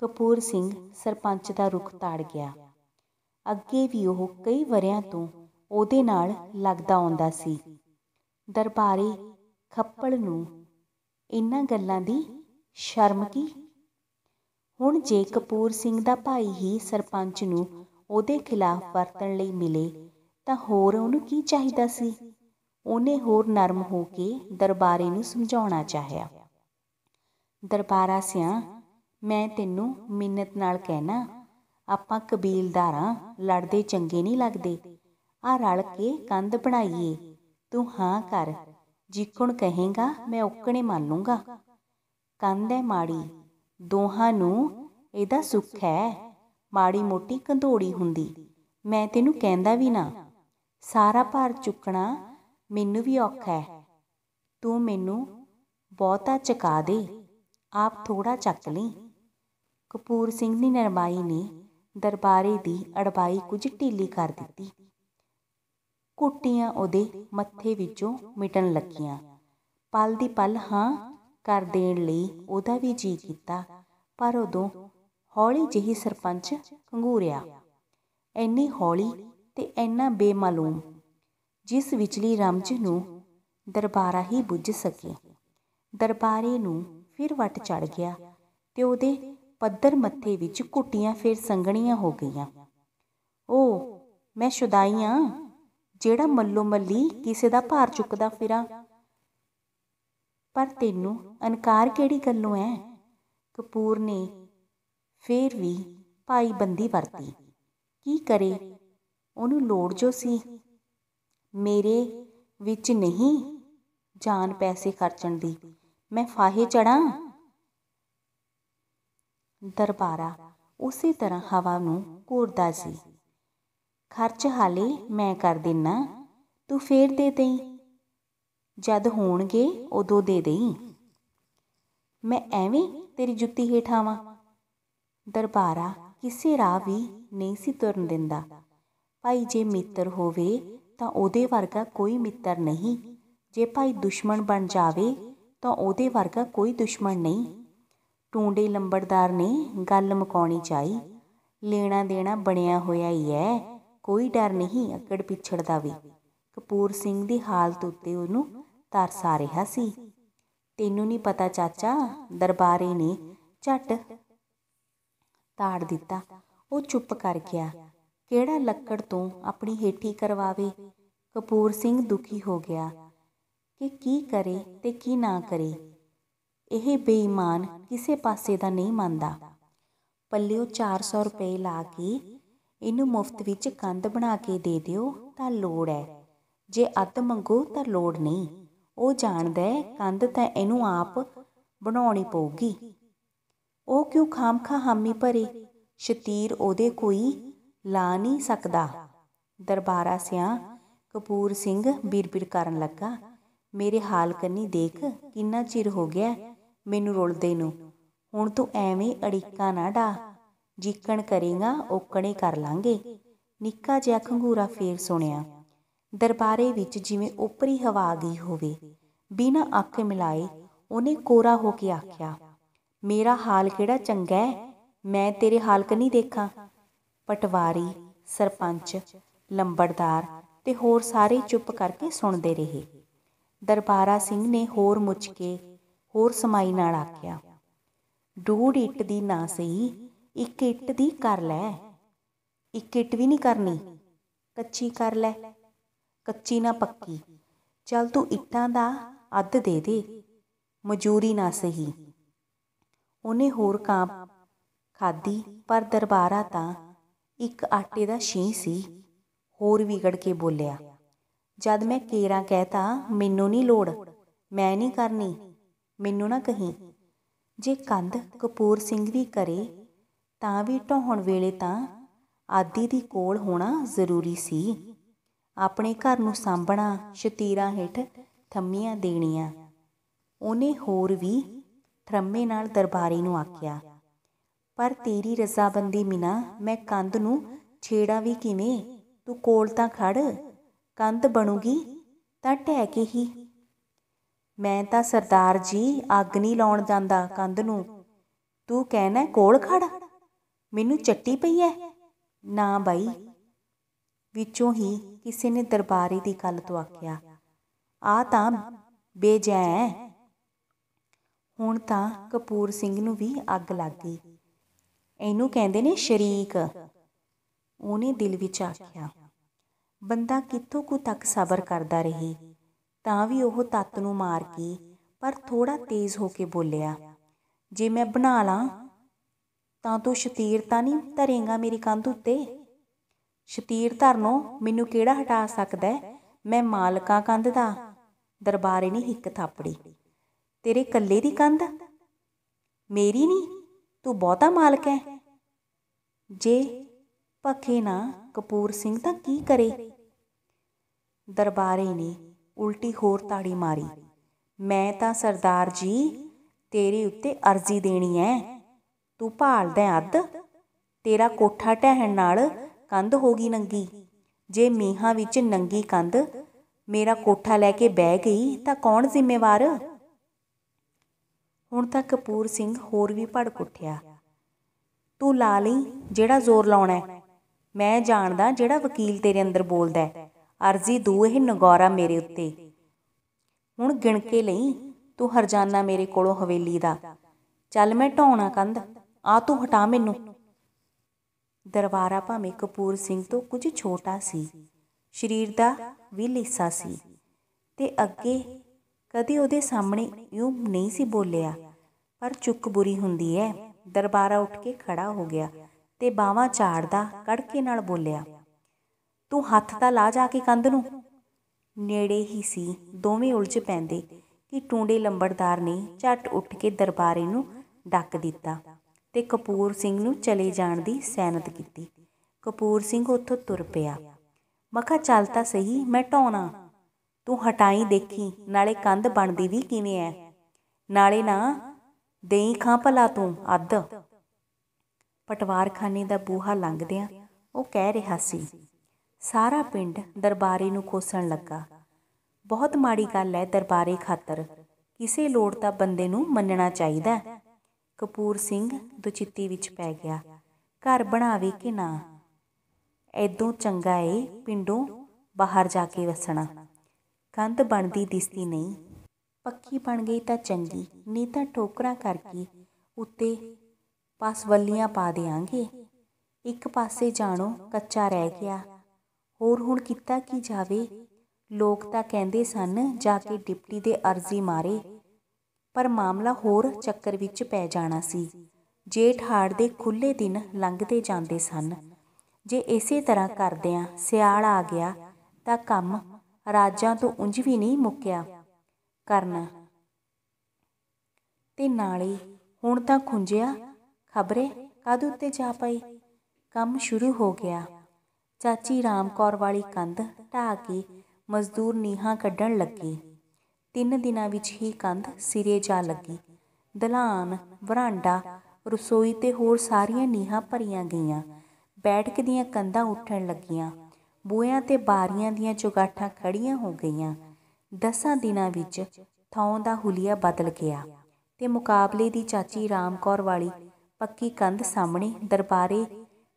ਕਪੂਰ ਸਿੰਘ ਸਰਪੰਚ ਦਾ ਰੁਖ ਤਾੜ ਗਿਆ। ਅੱਗੇ ਵੀ ਉਹ ਕਈ ਵਰਿਆਂ ਤੋਂ ਉਹਦੇ ਨਾਲ ਲੱਗਦਾ ਆਉਂਦਾ ਸੀ। ਦਰਬਾਰੀ ਖੱਪੜ ਨੂੰ ਇਹਨਾਂ ਗੱਲਾਂ ਦੀ ਸ਼ਰਮ ਕੀ? ਹੁਣ ਜੇ ਕਪੂਰ ਸਿੰਘ ਦਾ ਭਾਈ ਹੀ ਸਰਪੰਚ ਨੂੰ ਉਹਦੇ ਖਿਲਾਫ ਵਰਤਣ ਲਈ ਮਿਲੇ, ਤਾਂ ਹੋਰ ਉਹਨੂੰ ਕੀ ਚਾਹੀਦਾ ਸੀ? ਉਹਨੇ ਹੋਰ ਨਰਮ ਹੋ ਕੇ ਦਰਬਾਰੇ ਨੂੰ ਸਮਝਾਉਣਾ ਚਾਹਿਆ। ਦਰਬਾਰਾ ਸਿਆ, ਮੈਂ ਤੈਨੂੰ ਮਿੰਨਤ ਨਾਲ ਕਹਿਣਾ ਆਪਾਂ ਕਬੀਲਦਾਰਾਂ ਲੜਦੇ ਚੰਗੇ ਨਹੀਂ ਲੱਗਦੇ। ਆ ਰਲ ਕੇ ਕੰਧ ਬਣਾਈਏ। ਤੂੰ ਹਾਂ ਕਰ। ਜਿੱਕਣ ਕਹੇਗਾ, ਮੈਂ ਓਕਣੇ ਮੰਨ ਲੂੰਗਾ ਕੰਧ ਹੈ ਮਾੜੀ। ਦੋਹਾਂ ਨੂੰ ਇਹਦਾ ਸੁੱਖ ਹੈ ਮਾੜੀ ਮੋਟੀ ਕੰਧੋੜੀ ਹੁੰਦੀ। ਮੈਂ ਤੈਨੂੰ ਕਹਿੰਦਾ ਵੀ ਨਾ, ਸਾਰਾ ਭਾਰ ਚੁੱਕਣਾ ਮੈਨੂੰ ਵੀ ਔਖਾ ਹੈ ਤੂੰ ਮੈਨੂੰ ਬਹੁਤਾ ਚਕਾ ਦੇ। ਆਪ ਥੋੜਾ ਚੱਕ ਲਈ। ਕਪੂਰ ਸਿੰਘ ਦੀ ਨਰਮਾਈ ਨੇ ਦਰਬਾਰੇ ਦੀ ਅੜਬਾਈ ਕੁਝ ਢੀਲੀ ਕਰ ਦਿੱਤੀ। ਕੁੱਟੀਆਂ ਉਹਦੇ ਮੱਥੇ ਵਿੱਚੋਂ ਮਿਟਣ ਲੱਗੀਆਂ। ਪਲ ਦੀ ਪਲ ਹਾਂ ਕਰ ਦੇਣ ਲਈ ਉਹਦਾ ਵੀ ਜੀ ਕੀਤਾ, ਪਰ ਉਦੋਂ ਹੌਲੀ ਜਿਹੀ ਸਰਪੰਚ ਕੰਗੂਰਿਆ ਐਨੀ ਹੌਲੀ ਤੇ ਐਨਾ ਬੇਮਾਲੂਮ, ਜਿਸ ਵਿਚਲੀ ਰਮਜ ਨੂੰ ਦਰਬਾਰਾ ਹੀ ਬੁੱਝ ਸਕੇ। ਦਰਬਾਰੇ ਨੂੰ ਫਿਰ ਵਟ ਚੜ ਗਿਆ ਤੇ ਉਹਦੇ ਪੱਧਰ ਮੱਥੇ ਵਿੱਚ ਘੁੱਟੀਆਂ ਫੇਰ ਸੰਗਣੀਆਂ ਹੋ ਗਈਆਂ। ਓ ਮੈਂ ਸ਼ੁਦਾਈ ਸ਼ੁਦਾਈਆਂ ਜਿਹੜਾ ਮੱਲੋ ਮੱਲੀ ਕਿਸੇ ਦਾ ਭਾਰ ਚੁੱਕਦਾ ਫਿਰਾਂ। ਪਰ ਤੈਨੂੰ ਅਨਕਾਰ ਕਿਹੜੀ ਗੱਲੋਂ ਐ? ਕਪੂਰ ਨੇ ਫੇਰ ਵੀ ਭਾਈ ਬੰਦੀ ਵਰਤੀ। ਕੀ ਕਰੇ? ਉਹਨੂੰ ਲੋੜ ਜੋ ਸੀ। ਮੇਰੇ ਵਿੱਚ ਨਹੀਂ ਜਾਨ ਪੈਸੇ ਖਰਚਣ ਦੀ। ਮੈਂ ਫਾਹੇ ਚੜਾਂ ਦਰਬਾਰਾ। ਉਸੇ ਤਰ੍ਹਾਂ ਹਵਾ ਨੂੰ ਘੂਰਦਾ ਸੀ। ਖਰਚ ਹਾਲੇ ਮੈਂ ਕਰ ਦਿੰਨਾ, ਤੂੰ ਫੇਰ ਦੇ ਦੇਈ। ਜਦ ਹੋਣਗੇ ਉਦੋਂ ਦੇ ਦੇਈ। ਮੈਂ ਐਵੇਂ ਤੇਰੀ ਜੁੱਤੀ ਹੇਠਾਵਾਂ। ਦਰਬਾਰਾ ਕਿਸੇ ਰਾਹ ਵੀ ਨਹੀਂ ਸੀ ਤੁਰਨ ਦਿੰਦਾ। ਭਾਈ ਜੇ ਮਿੱਤਰ ਹੋਵੇ ਤਾਂ ਉਹਦੇ ਵਰਗਾ ਕੋਈ ਮਿੱਤਰ ਨਹੀਂ। ਜੇ ਭਾਈ ਦੁਸ਼ਮਣ ਬਣ ਜਾਵੇ ਤਾਂ ਉਹਦੇ ਵਰਗਾ ਕੋਈ ਦੁਸ਼ਮਣ ਨਹੀਂ। ਟੂੰਡੇ ਲੰਬੜਦਾਰ ਨੇ ਗੱਲ ਮੁਕਾਉਣੀ ਚਾਹੀ। ਲੈਣਾ ਦੇਣਾ ਬਣਿਆ ਹੋਇਆ ਹੀ ਐ, ਕੋਈ ਡਰ ਨਹੀਂ ਅਕੜ ਪਿਛੜ ਦਾ ਵੀ। ਕਪੂਰ ਸਿੰਘ ਦੀ ਹਾਲਤ ਉੱਤੇ ਉਹਨੂੰ ਤਰਸ ਆ ਰਿਹਾ ਸੀ। ਤੈਨੂੰ ਨਹੀਂ ਪਤਾ ਚਾਚਾ, ਦਰਬਾਰੇ ਨੇ ਝਟ ਤਾੜ ਦਿੱਤਾ। ਉਹ ਚੁੱਪ ਕਰ ਗਿਆ। ਕਿਹੜਾ ਲੱਕੜ ਤੋਂ ਆਪਣੀ ਹੇਠੀ ਕਰਵਾਵੇ? ਕਪੂਰ ਸਿੰਘ ਦੁਖੀ ਹੋ ਗਿਆ। ਕਿ ਕੀ ਕਰੇ ਤੇ ਕੀ ਨਾ ਕਰੇ? ਇਹ ਬੇਈਮਾਨ ਕਿਸੇ ਪਾਸੇ ਦਾ ਨਹੀਂ ਮੰਨਦਾ। ਪੱਲਿਓ 400 ਰੁਪਏ ਲਾ ਕੇ ਇਹਨੂੰ ਮੁਫਤ ਵਿੱਚ ਕੰਧ ਬਣਾ ਕੇ ਦੇ ਦਿਓ ਤਾਂ ਲੋੜ ਹੈ ਜੇ ਅੱਧ ਮੰਗੋ ਤਾਂ ਲੋੜ ਨਹੀਂ। ਉਹ ਜਾਣਦਾ ਹੈ ਕੰਧ ਤਾਂ ਇਹਨੂੰ ਆਪ ਬਣਾਉਣੀ ਪਊਗੀ। ਉਹ ਕਿਉਂ ਖਾਮਖਾ ਹਾਮੀ ਭਰੇ? ਸ਼ਤੀਰ ਉਹਦੇ ਕੋਈ ਲਾ ਨਹੀਂ ਸਕਦਾ। ਦਰਬਾਰਾ ਸਿਆ ਕਪੂਰ ਸਿੰਘ ਬਿਰਬਿਰ ਕਰਨ ਲੱਗਾ, ਮੇਰੇ ਹਾਲ ਕੰਨੀ ਦੇਖ, ਕਿੰਨਾ ਚਿਰ ਹੋ ਗਿਆ ਮੈਨੂੰ ਰੁਲਦੇ ਨੂੰ। ਹੁਣ ਤੂੰ ਐਵੇਂ ਅੜਿੱਕਾ ਨਾ ਡਾ। ਜਿੱਕਣ ਕਰੇਗਾ, ਓਕਣੇ ਕਰ ਲਾਂਗੇ। ਨਿੱਕਾ ਜਿਹਾ ਖੰਗੂਰਾ ਫੇਰ ਸੁਣਿਆ। ਦਰਬਾਰੇ ਵਿੱਚ ਜਿਵੇਂ ਉਪਰੀ ਹਵਾ ਆ ਗਈ ਹੋਵੇ। ਬਿਨਾਂ ਅੱਖ ਮਿਲਾਏ ਉਹਨੇ ਕੋਰਾ ਹੋ ਕੇ ਆਖਿਆ, ਮੇਰਾ ਹਾਲ ਕਿਹੜਾ ਚੰਗਾ ਹੈ ਮੈਂ ਤੇਰੇ ਹਾਲ ਨਹੀਂ ਦੇਖਾਂ। ਪਟਵਾਰੀ, ਸਰਪੰਚ, ਲੰਬੜਦਾਰ ਤੇ ਹੋਰ ਸਾਰੇ ਚੁੱਪ ਕਰਕੇ ਸੁਣਦੇ ਰਹੇ। ਦਰਬਾਰਾ ਸਿੰਘ ਨੇ ਹੋਰ ਮੁੱਚ ਕੇ ਹੋਰ ਸਮਾਈ ਨਾਲ ਆਖਿਆ, ਡੂੜ ਇੱਟ ਦੀ ਨਾ ਸਹੀ, ਇੱਕ ਇੱਟ ਦੀ ਕਰ ਲੈ। ਇੱਕ ਇੱਟ ਵੀ ਨਹੀਂ ਕਰਨੀ, ਕੱਚੀ ਕਰ ਲੈ। ਕੱਚੀ ਨਾ ਪੱਕੀ, ਚੱਲ ਤੂੰ ਇੱਟਾਂ ਦਾ ਅੱਧ ਦੇ ਦੇ, ਮਜ਼ਦੂਰੀ ਨਾ ਸਹੀ। ਉਹਨੇ ਹੋਰ ਕਾਂ ਖਾਦੀ ਪਰ ਦਰਬਾਰਾ ਤਾਂ ਇੱਕ ਆਟੇ ਦਾ ਛੀ ਸੀ, ਹੋਰ ਵਿਗੜ ਕੇ ਬੋਲਿਆ, ਜਦ ਮੈਂ ਕੇਰਾ ਕਹਿਤਾ, ਮੈਨੂੰ ਨਹੀਂ ਲੋੜ, ਮੈਂ ਨਹੀਂ ਕਰਨੀ। ਮੈਨੂੰ ਨਾ ਕਹੀਂ। ਜੇ ਕੰਧ ਕਪੂਰ ਸਿੰਘ ਵੀ ਕਰੇ, ਤਾਂ ਵੀ ਢਾਉਣ ਵੇਲੇ ਤਾਂ ਆਦੀ ਦੀ ਕੋਲ ਹੋਣਾ ਜ਼ਰੂਰੀ ਸੀ। ਆਪਣੇ ਘਰ ਨੂੰ ਸਾਂਭਣਾ, ਸ਼ਤੀਰਾਂ ਹੇਠ ਥੰਮੀਆਂ ਦੇਣੀਆਂ। ਉਹਨੇ ਹੋਰ ਵੀ ਠਰਮੇ ਨਾਲ ਦਰਬਾਰੀ ਨੂੰ ਆਖਿਆ, ਪਰ ਤੇਰੀ ਰਜ਼ਾਬੰਦੀ ਮਿਨਾ ਮੈਂ ਕੰਧ ਨੂੰ ਛੇੜਾ ਵੀ ਕਿਵੇਂ? ਤੂੰ ਕੋਲ ਤਾਂ ਖੜ। ਕੰਧ ਬਣੂਗੀ ਤਾਂ ਢਹਿ ਕੇ ਹੀ ਮੈਂ ਤਾਂ ਸਰਦਾਰ ਜੀ ਅੱਗ ਨਹੀਂ ਲਾਉਣ ਜਾਂਦਾ ਕੰਧ ਨੂੰ। ਤੂੰ ਕਹਿਣਾ ਕੋਲ ਖੜ। ਮੈਨੂੰ ਚੱਟੀ ਪਈ ਐ। ਨਾ ਬਾਈ। ਵਿੱਚੋਂ ਹੀ ਕਿਸੇ ਨੇ ਦਰਬਾਰੀ ਦੀ ਗੱਲ ਤੋਂ ਆਖਿਆ। ਆ ਤਾਂ ਬੇਜੈ ਹੁਣ ਤਾਂ ਕਪੂਰ ਸਿੰਘ ਨੂੰ ਵੀ ਅੱਗ ਲੱਗ ਗਈ। ਇਹਨੂੰ ਕਹਿੰਦੇ ਨੇ ਸ਼ਰੀਕ। ਉਹਨੇ ਦਿਲ ਵਿੱਚ ਆਖਿਆ, ਬੰਦਾ ਕਿੱਥੋਂ ਕੁ ਤੱਕ ਸਬਰ ਕਰਦਾ ਰਹੇ? ਤਾਂ ਵੀ ਉਹ ਤੱਤ ਨੂੰ ਮਾਰ ਕੇ ਪਰ ਥੋੜਾ ਤੇਜ਼ ਹੋ ਕੇ ਬੋਲਿਆ, ਜੇ ਮੈਂ ਬਣਾ ਲਾਂ, ਤਾਂ ਤੂੰ ਸ਼ਤੀਰ ਤਾਂ ਨਹੀਂ ਧਰੇਗਾ ਮੇਰੀ ਕੰਧ ਉੱਤੇ? ਸ਼ਤੀਰ ਧਰਨੋਂ ਮੈਨੂੰ ਕਿਹੜਾ ਹਟਾ ਸਕਦਾ ਮੈਂ ਮਾਲਕਾਂ ਕੰਧ ਦਾ, ਦਰਬਾਰੇ ਨੇ ਹਿੱਕ ਥਾਪੜੀ। ਤੇਰੇ ਕੱਲੇ ਦੀ ਕੰਧ? ਮੇਰੀ ਨਹੀਂ? ਤੂੰ ਬਹੁਤਾ ਮਾਲਕ ਹੈ। ਜੇ ਭਖੇ ਨਾ ਕਪੂਰ ਸਿੰਘ ਤਾਂ ਕੀ ਕਰੇ? ਦਰਬਾਰੇ ਨੇ ਉਲਟੀ ਹੋਰ ਤਾੜੀ ਮਾਰੀ। ਮੈਂ ਤਾਂ ਸਰਦਾਰ ਜੀ, ਤੇਰੇ ਉੱਤੇ ਅਰਜ਼ੀ ਦੇਣੀ ਐ। ਤੂੰ ਭਾਲਦਾ ਅੱਧ। ਤੇਰਾ ਕੋਠਾ ਢਹਿਣ ਨਾਲ ਕੰਧ ਹੋ ਗਈ ਨੰਗੀ। ਜੇ ਮੀਹਾਂ ਵਿੱਚ ਨੰਗੀ ਕੰਧ, ਮੇਰਾ ਕੋਠਾ ਲੈ ਕੇ ਬਹਿ ਗਈ ਤਾਂ ਕੌਣ ਜ਼ਿੰਮੇਵਾਰ? ਹੁਣ ਤਾਂ ਕਪੂਰ ਸਿੰਘ ਹੋਰ ਵੀ ਭੜਕ ਉੱਠਿਆ। ਤੂੰ ਲਾ ਲਈ ਜਿਹੜਾ ਜ਼ੋਰ ਲਾਉਣਾ ਮੈਂ ਜਾਣਦਾ ਜਿਹੜਾ ਵਕੀਲ ਤੇਰੇ ਅੰਦਰ ਬੋਲਦਾ ਅਰਜ਼ੀ ਦੂ ਇਹ ਨਗੌਰਾ ਮੇਰੇ ਉੱਤੇ। ਹੁਣ ਗਿਣ ਕੇ ਲਈ, ਤੂੰ ਹਰਜਾਨਾ ਮੇਰੇ ਕੋਲੋਂ ਹਵੇਲੀ ਦਾ। ਚੱਲ ਮੈਂ ਢਾਉਣਾ ਕੰਧ, ਆ ਤੂੰ ਹਟਾ ਮੈਨੂੰ। ਦਰਬਾਰਾ ਭਾਵੇਂ ਕਪੂਰ ਸਿੰਘ ਤੋਂ ਕੁਝ ਛੋਟਾ ਸੀ, ਸਰੀਰ ਦਾ ਵੀ ਲੀਸਾ ਸੀ, ਤੇ ਅੱਗੇ ਕਦੇ ਉਹਦੇ ਸਾਹਮਣੇ ਯੂੰ ਨਹੀਂ ਸੀ ਬੋਲਿਆ, ਪਰ ਚੁੱਕ ਬੁਰੀ ਹੁੰਦੀ ਹੈ ਦਰਬਾਰਾ ਉੱਠ ਕੇ ਖੜਾ ਹੋ ਗਿਆ ਤੇ ਬਾਹਾਂ ਝਾੜਦਾ ਕੜਕੇ ਨਾਲ ਬੋਲਿਆ ਤੂੰ ਹੱਥ ਤਾਂ ਲਾ ਜਾ ਕੇ ਕੰਧ ਨੂੰ। ਨੇੜੇ ਹੀ ਸੀ, ਦੋਵੇਂ ਉਲਝ ਪੈਂਦੇ ਕਿ ਟੂੰਡੇ ਲੰਬੜਦਾਰ ਨੇ ਝੱਟ ਉੱਠ ਕੇ ਦਰਬਾਰੇ ਨੂੰ ਡੱਕ ਦਿੱਤਾ ਤੇ ਕਪੂਰ ਸਿੰਘ ਨੂੰ ਚਲੇ ਜਾਣ ਦੀ ਸੈਨਤ ਕੀਤੀ। ਕਪੂਰ ਸਿੰਘ ਉੱਥੋਂ ਤੁਰ ਪਿਆ। ਮਖਾ ਚੱਲ ਤਾਂ ਸਹੀ, ਮੈਂ ਢਾਉਣਾ। ਤੂੰ ਹਟਾਈ ਦੇਖੀ, ਨਾਲੇ ਕੰਧ ਬਣਦੀ ਵੀ ਕਿਵੇਂ ਐ? ਨਾਲੇ ਨਾ ਦੇਈ ਖਾਂ ਭਲਾ ਤੂੰ, ਅੱਧ। ਪਟਵਾਰਖਾਨੇ ਦਾ ਬੂਹਾ ਲੰਘਦਿਆਂ ਉਹ ਕਹਿ ਰਿਹਾ ਸੀ ਸਾਰਾ ਪਿੰਡ ਦਰਬਾਰੇ ਨੂੰ ਕੋਸਣ ਲੱਗਾ। ਬਹੁਤ ਮਾੜੀ ਗੱਲ ਹੈ ਦਰਬਾਰੇ ਖਾਤਰ। ਕਿਸੇ ਲੋੜ ਤਾਂ ਬੰਦੇ ਨੂੰ ਮੰਨਣਾ ਚਾਹੀਦਾ ਕਪੂਰ ਸਿੰਘ ਦੁਚਿੱਤੀ ਵਿੱਚ ਪੈ ਗਿਆ। ਘਰ ਬਣਾਵੇ ਕਿ ਨਾ? ਐਦੋਂ ਚੰਗਾ ਏ ਪਿੰਡੋਂ ਬਾਹਰ ਜਾ ਕੇ ਵਸਣਾ। ਕੰਧ ਬਣਦੀ ਦਿਸਦੀ ਨਹੀਂ। ਪੱਕੀ ਬਣ ਗਈ ਤਾਂ ਚੰਗੀ, ਨਹੀਂ ਤਾਂ ਠੋਕਰਾਂ ਕਰਕੇ ਉੱਤੇ ਪਸਵੱਲੀਆਂ ਪਾ ਦਿਆਂਗੇ। ਇੱਕ ਪਾਸੇ ਜਾਣੋ ਕੱਚਾ ਰਹਿ ਗਿਆ। ਹੋਰ ਹੁਣ ਕੀਤਾ ਕੀ ਜਾਵੇ? ਲੋਕ ਤਾਂ ਕਹਿੰਦੇ ਸਨ, ਜਾ ਕੇ ਡਿਪਟੀ ਦੇ ਅਰਜ਼ੀ ਮਾਰੇ। ਪਰ ਮਾਮਲਾ ਹੋਰ ਚੱਕਰ ਵਿੱਚ ਪੈ ਜਾਣਾ ਸੀ। ਜੇਠ ਹਾੜ ਦੇ ਖੁੱਲੇ ਦਿਨ ਲੰਘਦੇ ਜਾਂਦੇ ਸਨ। ਜੇ ਇਸੇ ਤਰ੍ਹਾਂ ਕਰਦਿਆਂ ਸਿਆਲ ਆ ਗਿਆ, ਤਾਂ ਕੰਮ ਰਾਜਾਂ ਤੋਂ ਉਂਝ ਵੀ ਨਹੀਂ ਮੁੱਕਿਆ। ਕਰਨਾ ਤੇ ਨਾਲੇ ਹੁਣ ਤਾਂ ਖੁੰਝਿਆ। ਖਬਰੇ ਕਦ ਉੱਤੇ ਜਾ ਪਈ ਕੰਮ ਸ਼ੁਰੂ ਹੋ ਗਿਆ। ਚਾਚੀ ਰਾਮ ਕੌਰ ਵਾਲੀ ਕੰਧ ਢਾ ਕੇ ਮਜ਼ਦੂਰ ਨੀਹਾਂ ਕੱਢਣ ਲੱਗੇ। ਤਿੰਨ ਦਿਨਾਂ ਵਿੱਚ ਹੀ ਕੰਧ ਸਿਰੇ ਜਾ ਲੱਗੀ। ਦਲਾਨ, ਵਰਾਂਡਾ, ਰਸੋਈ ਤੇ ਹੋਰ ਸਾਰੀਆਂ ਨੀਹਾਂ ਭਰੀਆਂ ਗਈਆਂ। ਬੈਠਕ ਦੀਆਂ ਕੰਧਾਂ ਉੱਠਣ ਲੱਗੀਆਂ। ਬੂਹਿਆਂ ਤੇ ਬਾਰੀਆਂ ਦੀਆਂ ਚੁਗਾਠਾਂ ਖੜੀਆਂ ਹੋ ਗਈਆਂ। ਦਸਾਂ ਦਿਨਾਂ ਵਿੱਚ ਥਾਂ ਦਾ ਹੁਲੀਆ ਬਦਲ ਗਿਆ ਤੇ ਮੁਕਾਬਲੇ ਦੀ ਚਾਚੀ ਰਾਮ ਕੌਰ ਵਾਲੀ ਪੱਕੀ ਕੰਧ ਸਾਹਮਣੇ ਦਰਬਾਰੇ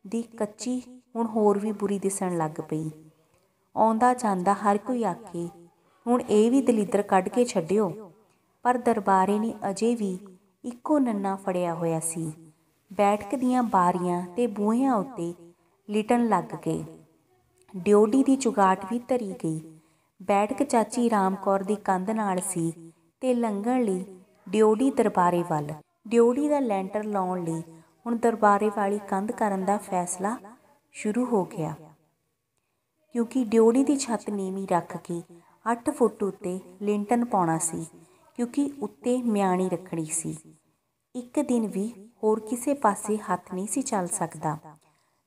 ਦੀ ਕੱਚੀ ਹੁਣ ਹੋਰ ਵੀ ਬੁਰੀ ਦਿਸਣ ਲੱਗ ਪਈ। ਆਉਂਦਾ ਜਾਂਦਾ ਹਰ ਕੋਈ ਆਖੇ, ਹੁਣ ਇਹ ਵੀ ਦਲਿੱਦਰ ਕੱਢ ਕੇ ਛੱਡਿਓ। ਪਰ ਦਰਬਾਰੇ ਨੇ ਅਜੇ ਵੀ ਇੱਕੋ ਨੰਨਾ ਫੜਿਆ ਹੋਇਆ ਸੀ। ਬੈਠਕ ਦੀਆਂ ਬਾਰੀਆਂ ਤੇ ਬੂਹਿਆਂ ਉੱਤੇ ਲਿਟਣ ਲੱਗ ਗਏ। ਡਿਓਡੀ ਦੀ ਚੁਗਾਟ ਵੀ ਧਰੀ ਗਈ। ਬੈਠਕ ਚਾਚੀ ਰਾਮ ਕੌਰ ਦੀ ਕੰਧ ਨਾਲ ਸੀ ਤੇ ਲੰਘਣ ਲਈ ਡਿਓਡੀ ਦਰਬਾਰੇ ਵੱਲ। ਡਿਓਡੀ ਦਾ ਲੈਂਟਰ ਲਾਉਣ ਲਈ ਹੁਣ ਦਰਬਾਰੇ ਵਾਲੀ ਕੰਧ ਕਰਨ ਦਾ ਫੈਸਲਾ ਸ਼ੁਰੂ ਹੋ ਗਿਆ। ਕਿਉਂਕਿ ਡਿਓੜੀ ਦੀ ਛੱਤ ਨੀਵੀਂ ਰੱਖ ਕੇ 8 ਫੁੱਟ ਉੱਤੇ ਲਿੰਟਨ ਪਾਉਣਾ ਸੀ, ਕਿਉਂਕਿ ਉੱਤੇ ਮਿਆਣੀ ਰੱਖਣੀ ਸੀ। ਇੱਕ ਦਿਨ ਵੀ ਹੋਰ ਕਿਸੇ ਪਾਸੇ ਹੱਥ ਨਹੀਂ ਸੀ ਚੱਲ ਸਕਦਾ।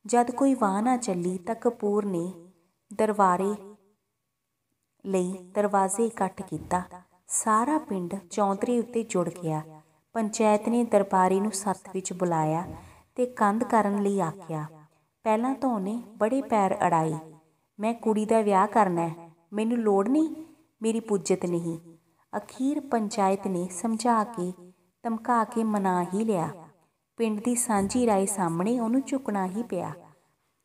ਜਦ ਕੋਈ ਵਾਹ ਨਾ ਚੱਲੀ ਤਾਂ ਕਪੂਰ ਨੇ ਦਰਬਾਰੇ ਲਈ ਦਰਵਾਜ਼ੇ ਇਕੱਠ ਕੀਤਾ। ਸਾਰਾ ਪਿੰਡ ਚੌਂਤਰੇ ਉੱਤੇ ਜੁੜ ਗਿਆ। ਪੰਚਾਇਤ ਨੇ ਦਰਬਾਰੀ ਨੂੰ ਸੱਤ ਵਿੱਚ ਬੁਲਾਇਆ ਤੇ ਕੰਧ ਕਰਨ ਲਈ ਆਖਿਆ ਪਹਿਲਾਂ ਤਾਂ ਉਹਨੇ ਬੜੇ ਪੈਰ ਅੜਾਏ। ਮੈਂ ਕੁੜੀ ਦਾ ਵਿਆਹ ਕਰਨਾ ਹੈ। ਮੈਨੂੰ ਲੋੜ ਨਹੀਂ। ਮੇਰੀ ਪੁੱਜਤ ਨਹੀਂ। ਅਖੀਰ ਪੰਚਾਇਤ ਨੇ ਸਮਝਾ ਕੇ, ਧਮਕਾ ਕੇ ਮਨਾ ਹੀ ਲਿਆ। ਪਿੰਡ ਦੀ ਸਾਂਝੀ ਰਾਏ ਸਾਹਮਣੇ ਉਹਨੂੰ ਝੁਕਣਾ ਹੀ ਪਿਆ।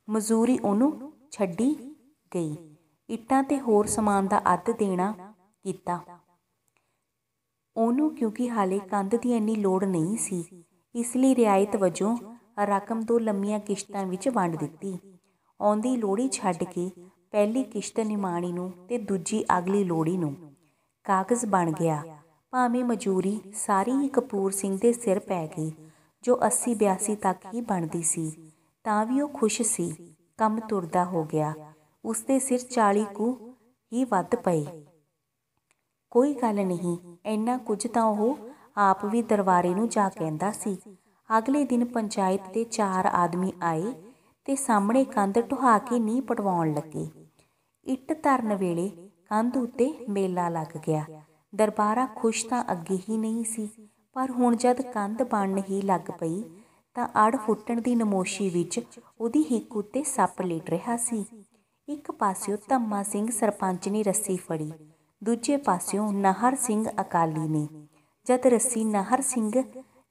ਮਜ਼ਦੂਰੀ ਉਹਨੂੰ ਛੱਡੀ ਗਈ। ਇੱਟਾਂ ਤੇ ਹੋਰ ਸਮਾਨ ਦਾ ਅੱਧ ਦੇਣਾ ਕੀਤਾ। ਉਹਨੂੰ ਕਿਉਂਕਿ ਹਾਲੇ ਕੰਧ ਦੀ ਇੰਨੀ ਲੋੜ ਨਹੀਂ ਸੀ, ਇਸ ਲਈ ਰਿਆਇਤ ਵਜੋਂ ਰਕਮ ਦੋ ਲੰਮੀਆਂ ਕਿਸ਼ਤਾਂ ਵਿੱਚ ਵੰਡ ਦਿੱਤੀ। ਆਉਂਦੀ ਲੋੜੀ ਛੱਡ ਕੇ ਪਹਿਲੀ ਕਿਸ਼ਤ ਨਿਮਾਣੀ ਨੂੰ ਤੇ ਦੂਜੀ ਅਗਲੀ ਲੋੜੀ ਨੂੰ। ਕਾਗਜ਼ ਬਣ ਗਿਆ। ਭਾਵੇਂ ਮਜੂਰੀ ਸਾਰੀ ਹੀ ਕਪੂਰ ਸਿੰਘ ਦੇ ਸਿਰ ਪੈ ਗਈ, ਜੋ 80 82 ਤੱਕ ਹੀ ਬਣਦੀ ਸੀ, ਤਾਂ ਵੀ ਉਹ ਖੁਸ਼ ਸੀ। ਕੰਮ ਤੁਰਦਾ ਹੋ ਗਿਆ। ਉਸ ਦੇ ਸਿਰ 40 ਕੁ ਹੀ ਵੱਧ ਪਏ। ਕੋਈ ਗੱਲ ਨਹੀਂ, ਇੰਨਾ ਕੁਝ ਤਾਂ ਉਹ ਆਪ ਵੀ ਦਰਬਾਰੇ ਨੂੰ ਜਾ ਕਹਿੰਦਾ ਸੀ। ਅਗਲੇ ਦਿਨ ਪੰਚਾਇਤ ਦੇ ਚਾਰ ਆਦਮੀ ਆਏ ਤੇ ਸਾਹਮਣੇ ਕੰਧ ਢੁਹਾ ਕੇ ਨੀਂਹ ਪਟਵਾਉਣ ਲੱਗੇ। ਇੱਟ ਧਰਨ ਵੇਲੇ ਕੰਧ ਉੱਤੇ ਮੇਲਾ ਲੱਗ ਗਿਆ। ਦਰਬਾਰਾ ਖੁਸ਼ ਤਾਂ ਅੱਗੇ ਹੀ ਨਹੀਂ ਸੀ, ਪਰ ਹੁਣ ਜਦ ਕੰਧ ਬਣਨ ਹੀ ਲੱਗ ਪਈ, ਤਾਂ ਅੜ ਫੁੱਟਣ ਦੀ ਨਮੋਸ਼ੀ ਵਿੱਚ ਉਹਦੀ ਹਿੱਕ ਉੱਤੇ ਸੱਪ ਲੇਟ ਰਿਹਾ ਸੀ। ਇੱਕ ਪਾਸਿਓ ਧੰਮਾ ਸਿੰਘ ਸਰਪੰਚ ਨੇ ਰੱਸੀ ਫੜੀ, ਦੂਜੇ ਪਾਸਿਓਂ ਨਹਰ ਸਿੰਘ ਅਕਾਲੀ ਨੇ। ਜਦ ਰੱਸੀ ਨਹਰ ਸਿੰਘ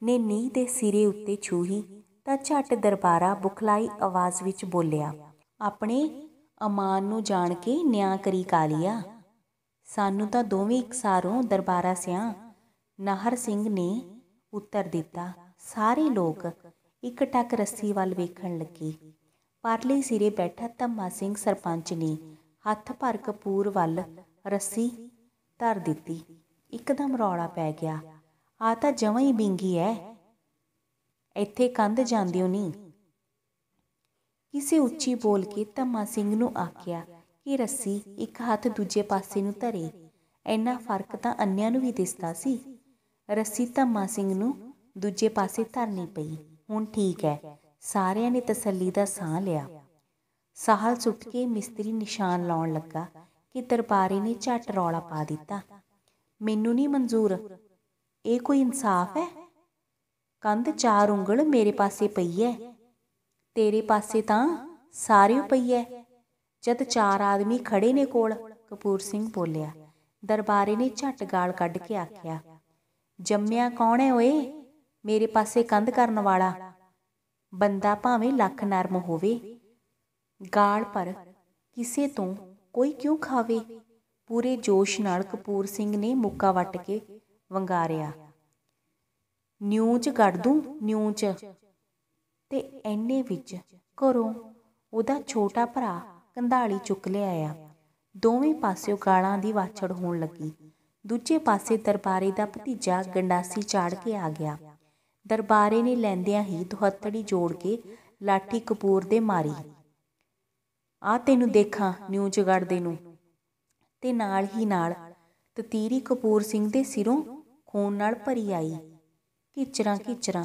ਨੇ ਨੀਂਹ ਦੇ ਸਿਰੇ ਉੱਤੇ ਛੂਹੀ ਤਾਂ ਝੱਟ ਦਰਬਾਰਾ ਬੁਖਲਾਈ ਆਵਾਜ਼ ਵਿੱਚ ਬੋਲਿਆ, ਆਪਣੇ ਅਮਾਨ ਨੂੰ ਜਾਣ ਕੇ ਨਿਆਂ ਕਰੀ ਕਾਲੀਆ। ਸਾਨੂੰ ਤਾਂ ਦੋਵੇਂ ਇਕਸਾਰੋਂ ਦਰਬਾਰਾ ਸਿਆਂ। ਨਾਹਰ ਸਿੰਘ ਨੇ ਉੱਤਰ ਦਿੱਤਾ, ਸਾਰੇ ਲੋਕ ਇੱਕ ਟੱਕ ਰੱਸੀ ਵੱਲ ਵੇਖਣ ਲੱਗੇ। ਪਰਲੇ ਸਿਰੇ ਬੈਠਾ ਧੰਮਾ ਸਿੰਘ ਸਰਪੰਚ ਨੇ ਹੱਥ ਭਰ ਕਪੂਰ ਵੱਲ ਰੱਸੀ ਧਰ ਦਿੱਤੀ। ਇੱਕਦਮ ਰੌਲਾ ਪੈ ਗਿਆ। ਆ ਤਾਂ ਜਮਾਂ ਹੀ ਬਿੰਗੀ ਐ। ਇੱਥੇ ਕੰਧ ਜਾਂਦਿਓ ਨਹੀਂ ਕਿਸੇ ਉੱਚੀ ਬੋਲ ਕੇ ਧੰਮਾ ਸਿੰਘ ਨੂੰ ਆਖਿਆ ਕਿ ਰੱਸੀ ਇੱਕ ਹੱਥ ਦੂਜੇ ਪਾਸੇ ਨੂੰ ਧਰੇ। ਇੰਨਾ ਫ਼ਰਕ ਤਾਂ ਅੰਨਿਆਂ ਨੂੰ ਵੀ ਦਿਸਦਾ ਸੀ। ਰੱਸੀ ਧੰਮਾ ਸਿੰਘ ਨੂੰ ਦੂਜੇ ਪਾਸੇ ਧਰਨੀ ਪਈ। ਹੁਣ ਠੀਕ ਹੈ ਸਾਰਿਆਂ ਨੇ ਤਸੱਲੀ ਦਾ ਸਾਹ ਲਿਆ। ਸਾਹਲ ਸੁੱਟ ਕੇ ਮਿਸਤਰੀ ਨਿਸ਼ਾਨ ਲਾਉਣ ਲੱਗਾ ਕਿ ਦਰਬਾਰੀ ਨੇ ਝੱਟ ਰੌਲਾ ਪਾ ਦਿੱਤਾ। ਮੈਨੂੰ ਨਹੀਂ ਮਨਜ਼ੂਰ। ਇਹ ਕੋਈ ਇਨਸਾਫ ਹੈ? ਕੰਧ ਚਾਰ ਉਂਗਲ ਮੇਰੇ ਪਾਸੇ ਪਈ ਹੈ। ਤੇਰੇ ਪਾਸੇ ਤਾਂ ਸਾਰਿਓ ਪਈ ਹੈ। ਜਦ ਚਾਰ ਆਦਮੀ ਖੜੇ ਨੇ ਕੋਲ, ਕਪੂਰ ਸਿੰਘ ਬੋਲਿਆ, ਦਰਬਾਰੇ ਨੇ ਝੱਟ ਗਾਲ ਕੱਢ ਕੇ ਆਖਿਆ, ਜੰਮਿਆ ਕੌਣ ਹੈ ਓਏ? ਮੇਰੇ ਪਾਸੇ ਕੰਧ ਕਰਨ ਵਾਲਾ। ਬੰਦਾ ਭਾਵੇਂ ਲੱਖ ਨਰਮ ਹੋਵੇ। ਗਾਲ ਪਰ ਕਿਸੇ ਤੋਂ ਕੋਈ ਕਿਉਂ ਖਾਵੇ? ਪੂਰੇ ਜੋਸ਼ ਨਾਲ ਕਪੂਰ ਸਿੰਘ ਨੇ ਮੁੱਕਾ ਵੱਟ ਕੇ ਵੰਗਾਰਿਆ। ਨਿਊ ਚ ਕੱਢ ਦੂੰ ਨਿਊ ਤੇ ਐਨੇ ਵਿੱਚ ਘਰੋਂ ਉਹਦਾ ਛੋਟਾ ਭਰਾ ਕੰਧਾਲੀ ਚੁੱਕ ਲਿਆਇਆ। ਦੋਵੇਂ ਪਾਸਿਓਂ ਗਾਲਾਂ ਦੀ ਵਾਛੜ ਹੋਣ ਲੱਗੀ। ਦੂਜੇ ਪਾਸੇ ਦਰਬਾਰੇ ਦਾ ਭਤੀਜਾ ਗੰਡਾਸੀ ਚਾੜ ਕੇ ਆ ਗਿਆ। ਦਰਬਾਰੇ ਨੇ ਲੈਂਦਿਆਂ ਹੀ ਦੁਹੱਤੜੀ ਜੋੜ ਕੇ ਲਾਠੀ ਕਪੂਰ ਦੇ ਮਾਰੀ। ਆ ਤੈਨੂੰ ਦੇਖਾਂ ਨਿਊ ਜਗੜਦੇ ਨੂੰ ਤੇ ਨਾਲ ਹੀ ਨਾਲ ਤਤੀਰੀ ਕਪੂਰ ਸਿੰਘ ਦੇ ਸਿਰੋਂ ਖੂਨ ਨਾਲ ਭਰੀ ਆਈ। ਕਿਚਰਾਂ ਕਿਚਰਾਂ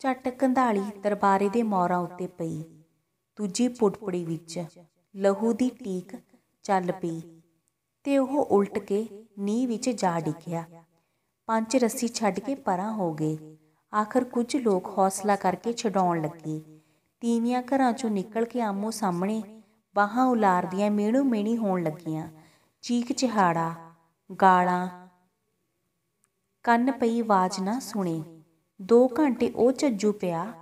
ਝਟ ਕੰਧਾਲੀ ਦਰਬਾਰੇ ਦੇ ਮੌਰਾਂ ਉੱਤੇ ਪਈ। ਦੂਜੀ ਪੁੜਪੜੀ ਵਿੱਚ ਲਹੂ ਦੀ ਟੀਕ ਚੱਲ ਪਈ ਤੇ ਉਹ ਉਲਟ ਕੇ ਨੀਂਹ ਵਿੱਚ ਜਾ ਡਿੱਗਿਆ। ਪੰਜ ਰੱਸੀ ਛੱਡ ਕੇ ਪਰਾਂ ਹੋ ਗਏ। ਆਖਰ ਕੁਝ ਲੋਕ ਹੌਸਲਾ ਕਰਕੇ ਛਡਾਉਣ ਲੱਗੇ। ਤੀਵੀਆਂ ਘਰਾਂ ਚੋਂ ਨਿਕਲ ਕੇ ਆਮੋ ਸਾਹਮਣੇ ਬਾਹਾਂ ਉਲਾਰਦੀਆਂ ਮੇਣੂ ਮੇਣੀ ਹੋਣ ਲੱਗੀਆਂ। ਚੀਕ ਚਿਹਾੜਾ, ਗਾਲਾਂ। ਕੰਨ ਪਈ ਆਵਾਜ਼ ਨਾ ਸੁਣੇ। ਦੋ ਘੰਟੇ ਉਹ ਝੱਜੂ ਪਿਆ,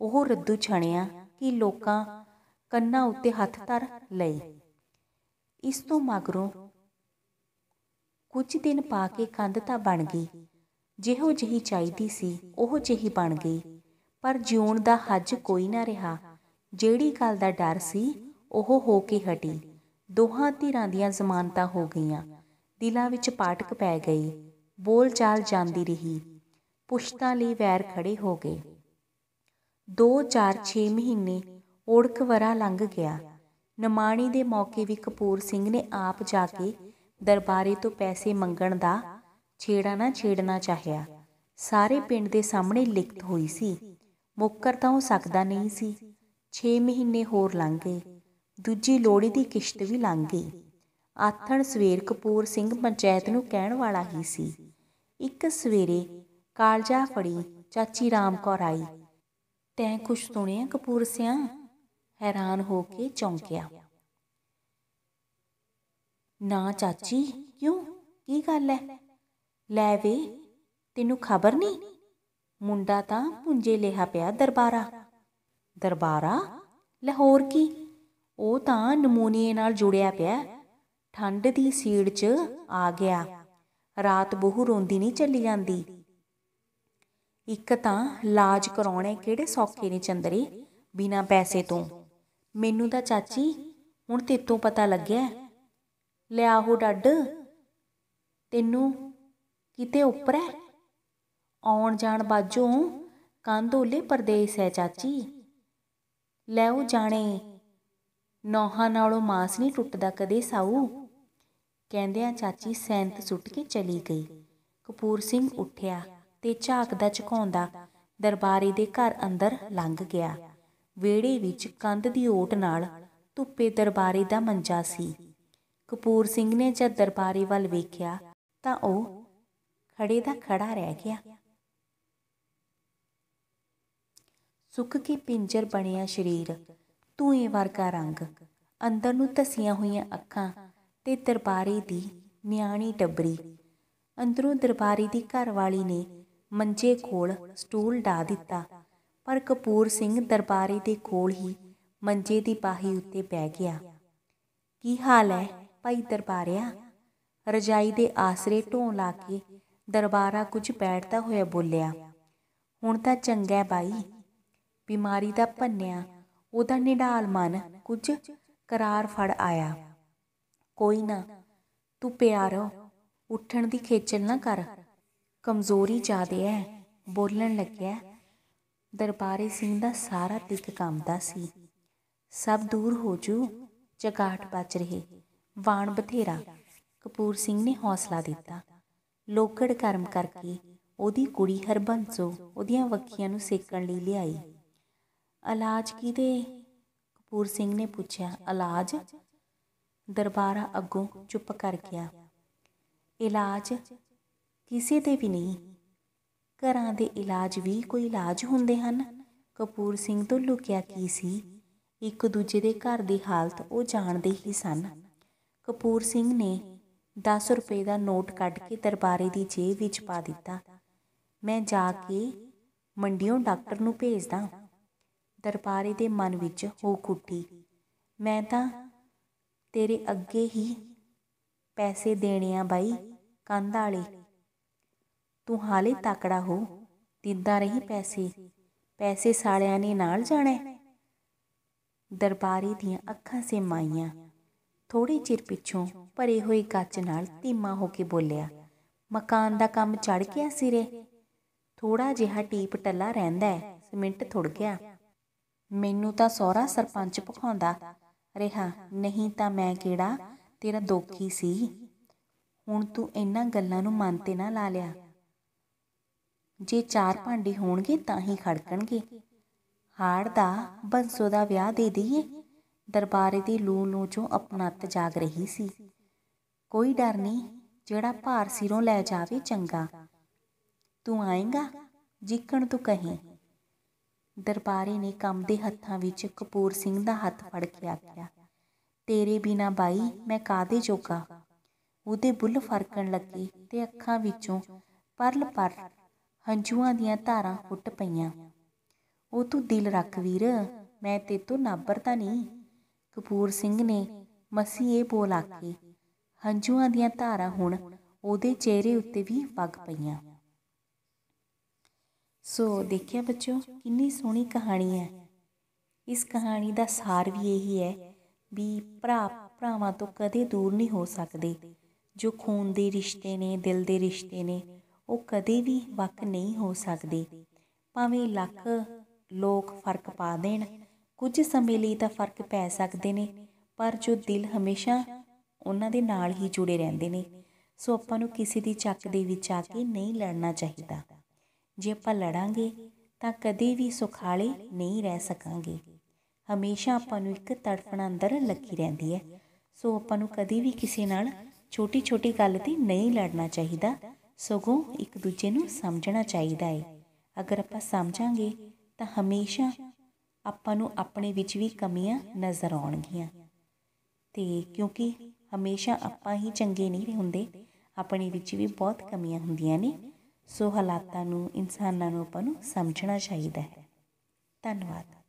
ਉਹ ਰੱਦੂ ਛਣਿਆ ਕਿ ਲੋਕਾਂ ਕੰਨਾਂ ਉੱਤੇ ਹੱਥ ਧਰ ਲਏ। ਇਸ ਤੋਂ ਮਗਰੋਂ ਕੁਝ ਦਿਨ ਪਾ ਕੇ ਕੰਧ ਤਾਂ ਬਣ ਗਈ। ਜਿਹੋ ਜਿਹੀ ਚਾਹੀਦੀ ਸੀ, ਉਹ ਜਿਹੀ ਬਣ ਗਈ। ਪਰ ਜਿਉਣ ਦਾ ਹੱਜ ਕੋਈ ਨਾ ਰਿਹਾ। ਜਿਹੜੀ ਗੱਲ ਦਾ ਡਰ ਸੀ, ਉਹ ਹੋ ਕੇ ਹਟੀ। ਦੋਹਾਂ ਧਿਰਾਂ ਦੀਆਂ ਜ਼ਮਾਨਤਾਂ ਹੋ ਗਈਆਂ। ਦਿਲਾਂ ਵਿੱਚ ਪਾਟਕ ਪੈ ਗਈ। ਬੋਲ ਚਾਲ ਜਾਂਦੀ ਰਹੀ। ਪੁਸ਼ਤਾਂ ਲਈ ਵੈਰ ਖੜੇ ਹੋ ਗਏ। 2 4 6 ਮਹੀਨੇ ਓੜਕ ਵਰਾ ਲੰਘ ਗਿਆ। ਨਮਾਣੀ ਦੇ ਮੌਕੇ ਵੀ ਕਪੂਰ ਸਿੰਘ ਨੇ ਆਪ ਜਾ ਕੇ ਦਰਬਾਰੇ ਤੋਂ ਪੈਸੇ ਮੰਗਣ ਦਾ ਛੇੜਾ ਨਾ ਛੇੜਨਾ ਚਾਹਿਆ। ਸਾਰੇ ਪਿੰਡ ਦੇ ਸਾਹਮਣੇ ਲਿਖਤ ਹੋਈ ਸੀ। ਮੁੱਕਰ ਤਾਂ ਹੋ ਸਕਦਾ ਨਹੀਂ ਸੀ। 6 ਮਹੀਨੇ ਹੋਰ ਲੰਘ ਗਏ। ਦੂਜੀ ਲੋੜੀ ਦੀ ਕਿਸ਼ਤ ਵੀ ਲੰਘ ਗਈ। ਆਥਣ ਸਵੇਰ ਕਪੂਰ ਸਿੰਘ ਪੰਚਾਇਤ ਨੂੰ ਕਹਿਣ ਵਾਲਾ ਹੀ ਸੀ। ਇੱਕ ਸਵੇਰੇ ਕਾਲਜਾ ਫੜੀ ਚਾਚੀ ਰਾਮ ਕੌਰ ਆਈ। ਤੈਂ ਕੁਛ ਸੁਣਿਆ ਕਪੂਰ ਸਿਆਂ? ਹੈਰਾਨ ਹੋ ਕੇ ਚੌਂਕਿਆ। ਨਾ ਚਾਚੀ, ਕਿਉਂ? ਕੀ ਗੱਲ ਹੈ ਲੈ ਵੇ, ਤੈਨੂੰ ਖਬਰ ਨਹੀਂ? ਮੁੰਡਾ ਤਾਂ ਪੁੰਜੇ ਲਿਹਾ ਪਿਆ ਦਰਬਾਰਾ। ਦਰਬਾਰਾ? ਲਾਹੌਰ ਕੀ? ਉਹ ਤਾਂ ਨਮੂਨੀਏ ਨਾਲ ਜੁੜਿਆ ਪਿਆ। ਠੰਡ ਦੀ ਸੀੜ 'ਚ ਆ ਗਿਆ। ਰਾਤ ਬਹੂ ਰੋਂਦੀ ਨਹੀਂ ਚੱਲੀ ਜਾਂਦੀ। ਇੱਕ ਤਾਂ ਲਾਜ ਕਰਾਉਣੇ ਕਿਹੜੇ ਸੌਖੇ ਨੇ ਚੰਦਰੇ, ਬਿਨਾ ਪੈਸੇ ਤੋਂ। ਮੈਨੂੰ ਤਾਂ ਚਾਚੀ, ਹੁਣ ਤੇਤੋਂ ਪਤਾ ਲੱਗਿਆ। ਲਿਆ ਉਹ ਡੱਡ। ਤੈਨੂੰ ਕਿਤੇ ਉੱਪਰ ਹੈ ਆਉਣ ਜਾਣ ਬਾਜੋਂ ਕੰਦੋਲੇ ਪਰਦੇਸ ਹੈ ਚਾਚੀ। ਲੈ ਉਹ ਜਾਣੇ। ਨੌਹਾਂ ਨਾਲੋਂ ਮਾਸ ਨਹੀਂ ਟੁੱਟਦਾ ਕਦੇ ਸਾਊ। ਕਹਿੰਦਿਆਂ ਚਾਚੀ ਸੈਂਤ ਸੁੱਟ ਕੇ ਚਲੀ ਗਈ। ਕਪੂਰ ਸਿੰਘ ਉੱਠਿਆ ਤੇ ਝਾਕਦਾ ਝਕਾਉਂਦਾ ਦਰਬਾਰੀ ਦੇ ਘਰ ਅੰਦਰ ਲੰਘ ਗਿਆ। ਵਿਹੜੇ ਵਿੱਚ ਕੰਧ ਦੀ ਓਟ ਨਾਲ ਧੁੱਪੇ ਦਰਬਾਰੀ ਦਾ ਮੰਜਾ ਸੀ। ਕਪੂਰ ਸਿੰਘ ਨੇ ਜਦ ਦਰਬਾਰੀ ਵੱਲ ਵੇਖਿਆ ਤਾਂ ਉਹ ਖੜੇ ਦਾ ਖੜਾ ਰਹਿ ਗਿਆ। ਸੁੱਕ ਕੇ ਪਿੰਜਰ ਬਣਿਆ ਸਰੀਰ। ਧੂਏ ਵਰਗਾ ਰੰਗ। ਅੰਦਰ ਨੂੰ ਧਸੀਆਂ ਹੋਈਆਂ ਅੱਖਾਂ ਤੇ ਦਰਬਾਰੀ ਦੀ ਨਿਆਣੀ ਟੱਬਰੀ। ਅੰਦਰੋਂ ਦਰਬਾਰੀ ਦੀ ਘਰਵਾਲੀ ਨੇ ਮੰਜੇ ਕੋਲ ਸਟੂਲ ਢਾ ਦਿੱਤਾ, ਪਰ ਕਪੂਰ ਸਿੰਘ ਦਰਬਾਰੀ ਦੇ ਕੋਲ ਹੀ ਮੰਜੇ ਦੀ ਪਾਹੀ ਉੱਤੇ ਬਹਿ ਗਿਆ। ਕੀ ਹਾਲ ਹੈ ਭਾਈ ਦਰਬਾਰਿਆ? ਰਜਾਈ ਦੇ ਆਸਰੇ ਢੋਂ ਲਾ ਕੇ ਦਰਬਾਰਾ ਕੁਝ ਬੈਠਦਾ ਹੋਇਆ ਬੋਲਿਆ, ਹੁਣ ਤਾਂ ਚੰਗਾ ਬਾਈ ਬਿਮਾਰੀ ਦਾ ਭੰਨਿਆ ਉਹਦਾ ਨਿਢਾਲ ਮਨ ਕੁਝ ਕਰਾਰ ਫੜ ਆਇਆ। ਕੋਈ ਨਾ, ਤੂੰ ਪਿਆਰੋ ਉੱਠਣ ਦੀ ਖੇਚਲ ਨਾ ਕਰ। ਕਮਜ਼ੋਰੀ ਜ਼ਿਆਦੇ ਐ, ਬੋਲਣ ਲੱਗਿਆ। ਦਰਬਾਰੇ ਸਿੰਘ ਦਾ ਸਾਰਾ ਤਿੱਕ ਕੰਮਦਾ ਸੀ। ਸਭ ਦੂਰ ਹੋ ਜੂ, ਜਗਾਟ ਬਚ ਰਹੇ, ਵਾਣ ਬਥੇਰਾ, ਕਪੂਰ ਸਿੰਘ ਨੇ ਹੌਸਲਾ ਦਿੱਤਾ। ਲੋਕੜ ਕਰਮ ਕਰਕੇ, ਉਹਦੀ ਕੁੜੀ ਹਰਬੰਸੋ ਉਹਦੀਆਂ ਵੱਖੀਆਂ ਨੂੰ ਸੇਕਣ ਲਈ ਲਿਆਈ। ਇਲਾਜ ਕਿਹਦੇ ਕਪੂਰ ਸਿੰਘ ਨੇ ਪੁੱਛਿਆ ਇਲਾਜ ਦਰਬਾਰਾ ਅੱਗੋਂ ਚੁੱਪ ਕਰ ਗਿਆ। ਇਲਾਜ ਕਿਸੇ ਦੇ ਵੀ ਨਹੀਂ। ਘਰਾਂ ਦੇ ਇਲਾਜ ਵੀ ਕੋਈ ਇਲਾਜ ਹੁੰਦੇ ਹਨ? ਕਪੂਰ ਸਿੰਘ ਤੋਂ ਲੁਕਿਆ ਕੀ ਸੀ? ਇੱਕ ਦੂਜੇ ਦੇ ਘਰ ਦੀ ਹਾਲਤ ਉਹ ਜਾਣਦੇ ਹੀ ਸਨ। ਕਪੂਰ ਸਿੰਘ ਨੇ 10 ਰੁਪਏ ਦਾ ਨੋਟ ਕੱਢ ਕੇ ਦਰਬਾਰੇ ਦੀ ਜੇਬ ਵਿੱਚ ਪਾ ਦਿੱਤਾ। ਮੈਂ ਜਾ ਕੇ ਮੰਡੀੋਂ ਡਾਕਟਰ ਨੂੰ ਭੇਜਦਾ। ਦਰਬਾਰੇ ਦੇ ਮਨ ਵਿੱਚ ਹੋ ਉੱਠੀ ਮੈਂ ਤਾਂ ਤੇਰੇ ਅੱਗੇ ਹੀ ਪੈਸੇ ਦੇਣੇ ਆ ਬਾਈ ਕੰਧ ਵਾਲੇ। ਤੂੰ ਹਾਲੇ ਤਕੜਾ ਹੋ, ਦਿੰਦਾ ਰਹੀ ਪੈਸੇ। ਪੈਸੇ ਸਾਲਿਆਂ ਨੇ ਨਾਲ ਜਾਣਾ। ਦਰਬਾਰੀ ਦੀਆਂ ਅੱਖਾਂ ਸੇਮਾਈਆਂ ਥੋੜੇ ਚਿਰ ਪਿੱਛੋਂ ਭਰੇ ਹੋਏ ਕੱਚ ਨਾਲ ਧੀਮਾ ਹੋ ਕੇ ਬੋਲਿਆ, ਮਕਾਨ ਦਾ ਕੰਮ ਚੜ ਗਿਆ ਸਿਰੇ। ਥੋੜਾ ਜਿਹਾ ਟੀਪ ਟੱਲਾ ਰਹਿੰਦਾ ਹੈ, ਸਿਮਿੰਟ ਥੁੜ ਗਿਆ। ਮੈਨੂੰ ਤਾਂ ਸਹੁਰਾ ਸਰਪੰਚ ਭਖਾਉਂਦਾ। ਰਿਹਾ, ਨਹੀਂ ਤਾਂ ਮੈਂ ਕਿਹੜਾ? ਤੇਰਾ ਦੋਖੀ ਸੀ। ਹੁਣ ਤੂੰ ਇਹਨਾਂ ਗੱਲਾਂ ਨੂੰ ਮਨ ਤੇ ਨਾ ਲਾ ਲਿਆ। ਜੇ ਚਾਰ ਭਾਂਡੇ ਹੋਣਗੇ ਤਾਂ ਹੀ ਖੜਕਣਗੇ। ਹਾੜ ਦਾ ਬੰਸੋ ਦਾ ਵਿਆਹ ਦੇ ਦਈਏ। ਦਰਬਾਰੇ ਦੀ ਲੂ ਲੂ ਚੋਂ ਅਪਣੱਤ ਜਾਗ ਰਹੀ ਸੀ। ਕੋਈ ਡਰ ਨਹੀਂ, ਜਿਹੜਾ ਭਾਰ ਸਿਰੋਂ ਲੈ ਜਾਵੇ ਚੰਗਾ। ਤੂੰ ਆਏਗਾ, ਜਿੱਕਣ ਤੂੰ ਕਹੀਂ। ਦਰਬਾਰੇ ਨੇ ਕੰਮ ਦੇ ਹੱਥਾਂ ਵਿੱਚ ਕਪੂਰ ਸਿੰਘ ਦਾ ਹੱਥ ਫੜ ਕੇ ਆਖਿਆ, ਤੇਰੇ ਬਿਨਾ ਬਾਈ ਮੈਂ ਕਾਦੇ ਜੋਗਾ? ਉਹਦੇ ਬੁੱਲ ਫਰਕਣ ਲੱਗੇ ਤੇ ਅੱਖਾਂ ਵਿੱਚੋਂ ਪਰਲ ਪਰ ਹੰਝੂਆਂ ਦੀਆਂ ਧਾਰਾਂ ਫੁੱਟ ਪਈਆਂ। ਉਹ ਤੂੰ ਦਿਲ ਰੱਖ ਵੀਰ, ਮੈਂ ਤੇਤੋਂ ਨਾਬਰਤਾ ਨਹੀਂ? ਕਪੂਰ ਸਿੰਘ ਨੇ ਮਸੀ ਇਹ ਬੋਲ ਆਖੀ, ਹੰਝੂਆਂ ਦੀਆਂ ਧਾਰਾਂ ਹੁਣ ਉਹਦੇ ਚਿਹਰੇ ਉੱਤੇ ਵੀ ਵਗ ਪਈਆਂ। ਸੋ ਦੇਖਿਆ ਬੱਚੋ ਕਿੰਨੀ ਸੋਹਣੀ ਕਹਾਣੀ ਹੈ। ਇਸ ਕਹਾਣੀ ਦਾ ਸਾਰ ਵੀ ਇਹੀ ਹੈ ਵੀ ਭਰਾ ਭਰਾਵਾਂ ਤੋਂ ਕਦੇ ਦੂਰ ਨਹੀਂ ਹੋ ਸਕਦੇ। ਜੋ ਖੂਨ ਦੇ ਰਿਸ਼ਤੇ ਨੇ, ਦਿਲ ਦੇ ਰਿਸ਼ਤੇ ਨੇ, ਉਹ ਕਦੇ ਵੀ ਵੱਖ ਨਹੀਂ ਹੋ ਸਕਦੇ। ਭਾਵੇਂ ਲੱਖ ਲੋਕ ਫ਼ਰਕ ਪਾ ਦੇਣ, ਕੁਝ ਸਮੇਂ ਲਈ ਤਾਂ ਫ਼ਰਕ ਪੈ ਸਕਦੇ ਨੇ, ਪਰ ਜੋ ਦਿਲ ਹਮੇਸ਼ਾ ਉਹਨਾਂ ਦੇ ਨਾਲ ਹੀ ਜੁੜੇ ਰਹਿੰਦੇ ਨੇ। ਸੋ ਆਪਾਂ ਨੂੰ ਕਿਸੇ ਦੀ ਚੱਕ ਦੇ ਵਿੱਚ ਆ ਕੇ ਨਹੀਂ ਲੜਨਾ ਚਾਹੀਦਾ। ਜੇ ਆਪਾਂ ਲੜਾਂਗੇ ਤਾਂ ਕਦੇ ਵੀ ਸੁਖਾਲੇ ਨਹੀਂ ਰਹਿ ਸਕਾਂਗੇ। ਹਮੇਸ਼ਾ ਆਪਾਂ ਨੂੰ ਇੱਕ ਤੜਫਣ ਅੰਦਰ ਲੱਗੀ ਰਹਿੰਦੀ ਹੈ। ਸੋ ਆਪਾਂ ਨੂੰ ਕਦੇ ਵੀ ਕਿਸੇ ਨਾਲ ਛੋਟੀ ਛੋਟੀ ਗੱਲ ਤੇ ਨਹੀਂ ਲੜਨਾ ਚਾਹੀਦਾ। ਸਗੋਂ ਇੱਕ ਦੂਜੇ ਨੂੰ ਸਮਝਣਾ ਚਾਹੀਦਾ ਹੈ। ਅਗਰ ਆਪਾਂ ਸਮਝਾਂਗੇ ਤਾਂ ਹਮੇਸ਼ਾ ਆਪਾਂ ਨੂੰ ਆਪਣੇ ਵਿੱਚ ਵੀ ਕਮੀਆਂ ਨਜ਼ਰ ਆਉਣਗੀਆਂ। ਤੇ ਕਿਉਂਕਿ ਹਮੇਸ਼ਾ ਆਪਾਂ ਹੀ ਚੰਗੇ ਨਹੀਂ ਹੁੰਦੇ, ਆਪਣੇ ਵਿੱਚ ਵੀ ਬਹੁਤ ਕਮੀਆਂ ਹੁੰਦੀਆਂ ਨੇ। ਸੋ ਹਾਲਾਤਾਂ ਨੂੰ ਇਨਸਾਨਾਂ ਨੂੰ ਆਪਾਂ ਨੂੰ ਸਮਝਣਾ ਚਾਹੀਦਾ ਹੈ। ਧੰਨਵਾਦ।